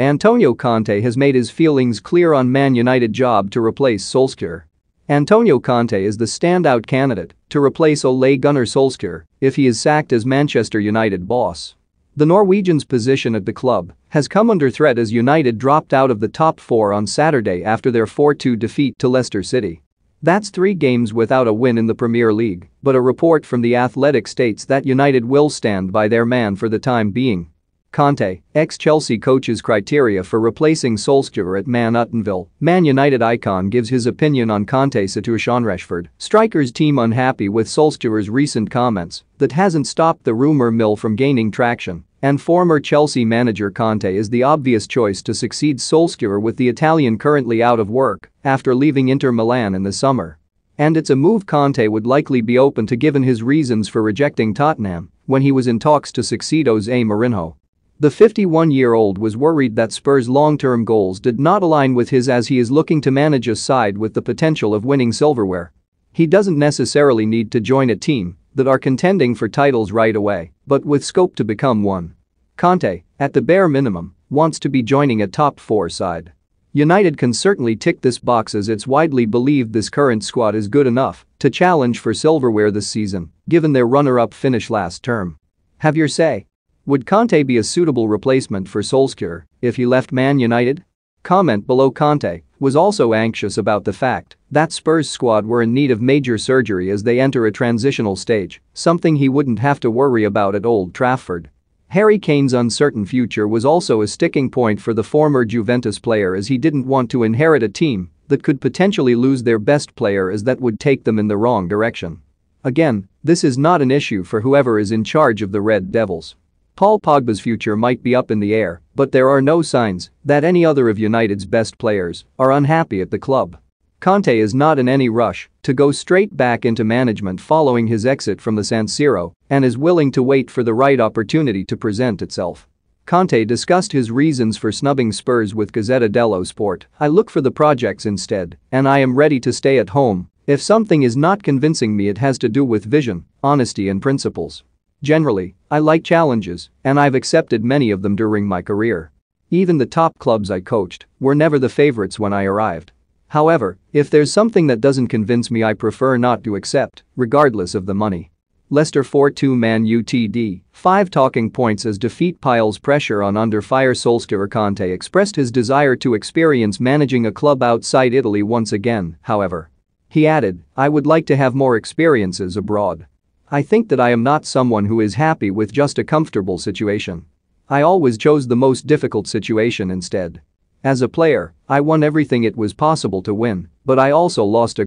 Antonio Conte has made his feelings clear on Man United job to replace Solskjaer. Antonio Conte is the standout candidate to replace Ole Gunnar Solskjaer if he is sacked as Manchester United boss. The Norwegian's position at the club has come under threat as United dropped out of the top four on Saturday after their 4-2 defeat to Leicester City. That's three games without a win in the Premier League, but a report from The Athletic states that United will stand by their man for the time being. Conte, ex-Chelsea coach's criteria for replacing Solskjaer at Man Uttonville, Man United icon gives his opinion on Conte's situation Rashford, strikers team unhappy with Solskjaer's recent comments that hasn't stopped the rumour mill from gaining traction and former Chelsea manager Conte is the obvious choice to succeed Solskjaer with the Italian currently out of work after leaving Inter Milan in the summer. And it's a move Conte would likely be open to given his reasons for rejecting Tottenham when he was in talks to succeed Jose Mourinho. The 51-year-old was worried that Spurs' long-term goals did not align with his as he is looking to manage a side with the potential of winning silverware. He doesn't necessarily need to join a team that are contending for titles right away, but with scope to become one. Conte, at the bare minimum, wants to be joining a top four side. United can certainly tick this box as it's widely believed this current squad is good enough to challenge for silverware this season, given their runner-up finish last term. Have your say. Would Conte be a suitable replacement for Solskjaer if he left Man United? Comment below Conte was also anxious about the fact that Spurs squad were in need of major surgery as they enter a transitional stage, something he wouldn't have to worry about at Old Trafford. Harry Kane's uncertain future was also a sticking point for the former Juventus player as he didn't want to inherit a team that could potentially lose their best player as that would take them in the wrong direction. Again, this is not an issue for whoever is in charge of the Red Devils. Paul Pogba's future might be up in the air, but there are no signs that any other of United's best players are unhappy at the club. Conte is not in any rush to go straight back into management following his exit from the San Siro and is willing to wait for the right opportunity to present itself. Conte discussed his reasons for snubbing Spurs with Gazzetta dello Sport. I look for the projects instead, and I am ready to stay at home. If something is not convincing me it has to do with vision, honesty and principles. Generally, I like challenges, and I've accepted many of them during my career. Even the top clubs I coached were never the favorites when I arrived. However, if there's something that doesn't convince me I prefer not to accept, regardless of the money. Leicester 4-2 Man UTD, 5 talking points as defeat piles pressure on under fire Solskjaer Conte expressed his desire to experience managing a club outside Italy once again, however. He added, I would like to have more experiences abroad. I think that I am not someone who is happy with just a comfortable situation. I always chose the most difficult situation instead. As a player, I won everything it was possible to win, but I also lost a